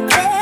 yeah.